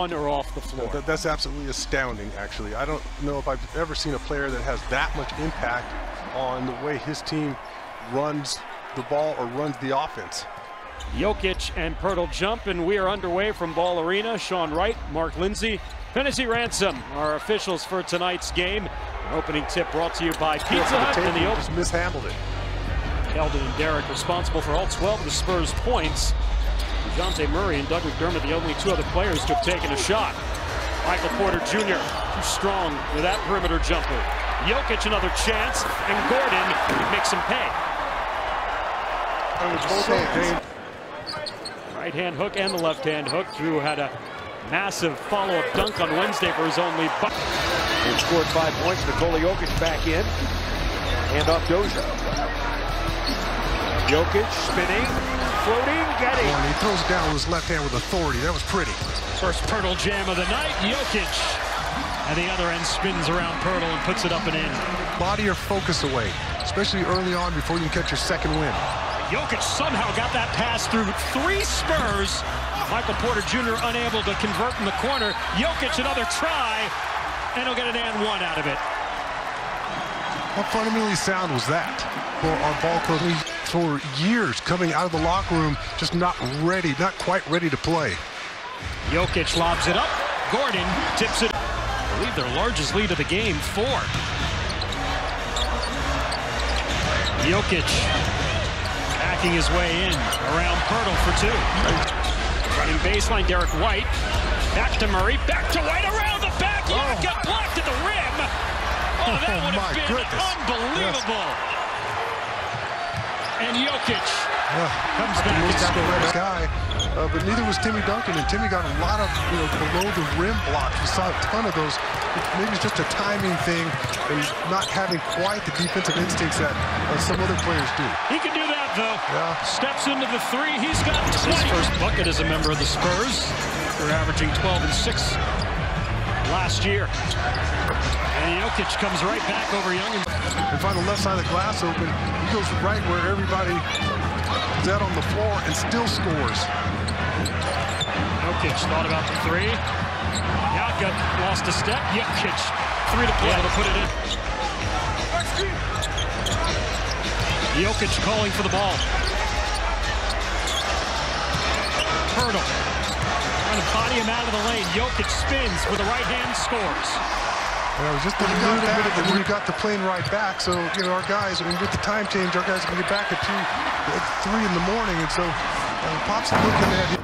on or off the floor. That, that's absolutely astounding, actually. I don't know if I've ever seen a player that has that much impact on the way his team runs the ball or runs the offense. Jokic and Poeltl jump, and we are underway from Ball Arena. Sean Wright, Mark Lindsay, Phenizee Ransom, our officials for tonight's game. An opening tip brought to you by Pizza Hut and the Just mishandled it. Keldon and Derrick responsible for all 12 of the Spurs' points. Dejounte Murray and Doug McDermott, the only two other players to have taken a shot. Michael Porter Jr. too strong with that perimeter jumper. Jokic another chance, and Gordon makes him pay. Right hand hook and the left hand hook. Drew had a massive follow-up dunk on Wednesday for his only buck. He scored five points. Nikola Jokic back in. Hand off Dozier. Jokic spinning, floating, getting. And he throws it down with his left hand with authority. That was pretty. First Poeltl jam of the night, Jokic. At the other end spins around Poeltl and puts it up and in. Body your focus away, especially early on before you can catch your second win. Jokic somehow got that pass through three Spurs. Michael Porter Jr. unable to convert in the corner. Jokic another try, and he'll get an and one out of it. What fundamentally sound was that for our ball coach for years coming out of the locker room just not ready, not quite ready to play. Jokic lobs it up. Gordon tips it. I believe their largest lead of the game, four. Jokic backing his way in around Poeltl for two. Running baseline, Derrick White. Back to Murray, back to White, around the back. Oh. Yaka blocked at the rim. Oh, that Oh, would have my been goodness. unbelievable. And Jokic Yeah. comes back and scores. guy, uh, but neither was Timmy Duncan, and Timmy got a lot of you know below the rim blocks. We saw a ton of those. Maybe it's just a timing thing and not having quite the defensive instincts that uh, some other players do. He can do that, though. Yeah. Steps into the three. He's got 20. His first bucket as a member of the Spurs. They're averaging 12 and 6 last year. And Jokic comes right back over Young. And find the left side of the glass open. He goes right where everybody is out on the floor and still scores. Jokic thought about the three. Yaka lost a step. Jokic, three to play to put it in. Jokic calling for the ball. Hurdle. Trying to body him out of the lane. Jokic spins with the right hand scores. And I was just a little bit of and then you got the plane right back. So, you know, our guys, I mean, with the time change, our guys can get back at two, at three in the morning. And so, uh, Pop's looking at